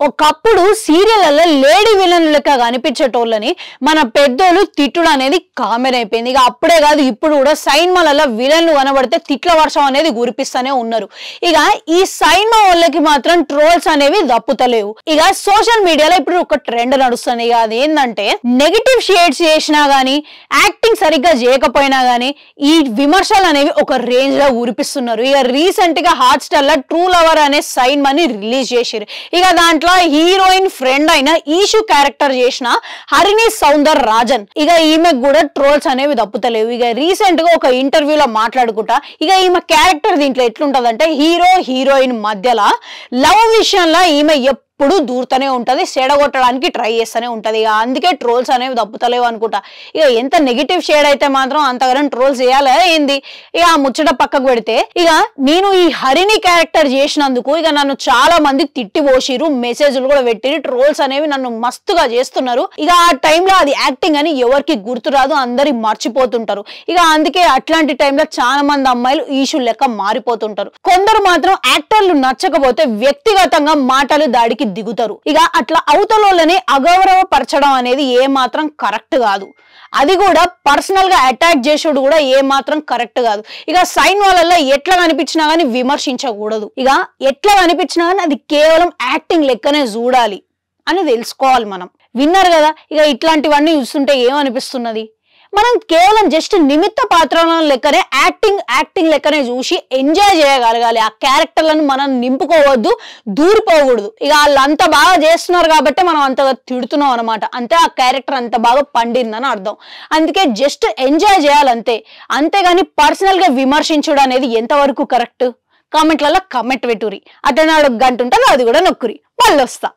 ఒకప్పుడు సీరియళ్ళలో lady villain కనిపించేటోళ్ళని మన పెద్దోళ్ళు తిట్టుడు అనేది కామెన్ అయిపోయింది ఇక అప్పుడే కాదు ఇప్పుడు కూడా సైన్మాలలో విలన్లు కనబడితే తిట్ల వర్షం అనేది గురిపిస్తూనే ఉన్నారు. ఇక ఈ సైన్మా వాళ్ళకి మాత్రం ట్రోల్స్ అనేవి దప్పుతలేవు. ఇక సోషల్ మీడియాలో ఇప్పుడు ఒక ట్రెండ్ నడుస్తుంది. ఇక అది ఏంటంటే నెగిటివ్ షేడ్స్ చేసినా గానీ యాక్టింగ్ సరిగ్గా చేయకపోయినా గానీ ఈ విమర్శలు అనేవి ఒక రేంజ్లో ఊరిపిస్తున్నారు ఇక రీసెంట్గా హాట్ స్టార్లో ట్రూ లవర్ అనే సైన్మాని రిలీజ్ చేసారు ఇక దాంట్లో హీరోయిన్ ఫ్రెండ్ అయిన ఈషు క్యారెక్టర్ చేసిన హరిణి సౌందర్ రాజన్. ఇక ఈమెకు కూడా ట్రోల్స్ అనేవి తప్పుతలేవు ఇక రీసెంట్గా ఒక ఇంటర్వ్యూలో మాట్లాడుకుంటా ఇక ఈమె క్యారెక్టర్ దీంట్లో ఎట్లుంటదంటే హీరో హీరోయిన్ మధ్యలో లవ్ విషయంలో ఈమె ఎప్పుడు దూరుతూనే ఉంటుంది సేడగొట్టడానికి ట్రై చేస్తూనే ఉంటుంది. ఇక అందుకే ట్రోల్స్ అనేవి తప్పుతలేవు అనుకుంటా. ఇక ఎంత నెగిటివ్ షేడ్ అయితే మాత్రం అంతగానం ట్రోల్స్ చేయాలి ఏంది? ఇక ఆ ముచ్చట పక్కకు పెడితే ఇక నేను ఈ హరిని క్యారెక్టర్ చేసినందుకు ఇక నన్ను చాలా మంది తిట్టి పోసిరు మెసేజ్లు కూడా పెట్టి ట్రోల్స్ అనేవి నన్ను మస్తుగా చేస్తున్నారు. ఇక ఆ టైంలో అది యాక్టింగ్ అని ఎవరికి గుర్తురాదు అందరి మర్చిపోతుంటారు. ఇక అందుకే అట్లాంటి టైంలో చాలా మంది అమ్మాయిలు ఈషు లెక్క మారిపోతుంటారు. కొందరు మాత్రం యాక్టర్లు నచ్చకపోతే వ్యక్తిగతంగా మాటలు దాడికి దిగుతారు. ఇక అట్లా అవతలోళ్ళని అగౌరవపరచడం అనేది ఏ మాత్రం కరెక్ట్ కాదు. అది కూడా పర్సనల్గా అటాక్ చేసేడు కూడా ఏ మాత్రం కరెక్ట్ కాదు. ఇక సైన్ వాళ్ళల్లో ఎట్లా కనిపించినా కానీ విమర్శించకూడదు. ఇక ఎట్లా కనిపించినా కానీ అది కేవలం యాక్టింగ్ లెక్కనే చూడాలి అని తెలుసుకోవాలి మనం. విన్నారు కదా ఇక ఇట్లాంటివన్నీ చూస్తుంటే ఏమనిపిస్తున్నది? మనం కేవలం జస్ట్ నిమిత్త పాత్రలను లెక్కనే యాక్టింగ్ యాక్టింగ్ లెక్కనే చూసి ఎంజాయ్ చేయగలగాలి. ఆ క్యారెక్టర్లను మనం నింపుకోవద్దు దూరిపోకూడదు. ఇక వాళ్ళు అంత బాగా చేస్తున్నారు కాబట్టి మనం అంతగా తిడుతున్నాం అనమాట అంతే ఆ క్యారెక్టర్ అంత బాగా పండిందని అర్థం. అందుకే జస్ట్ ఎంజాయ్ చేయాలంతే. అంతేగాని పర్సనల్గా విమర్శించడం అనేది ఎంతవరకు కరెక్ట్ కామెంట్లలో కమెంట్ పెట్టురి అట్లా నాడు గంట ఉంటుంది అది కూడా నొక్కురి మళ్ళీ వస్తా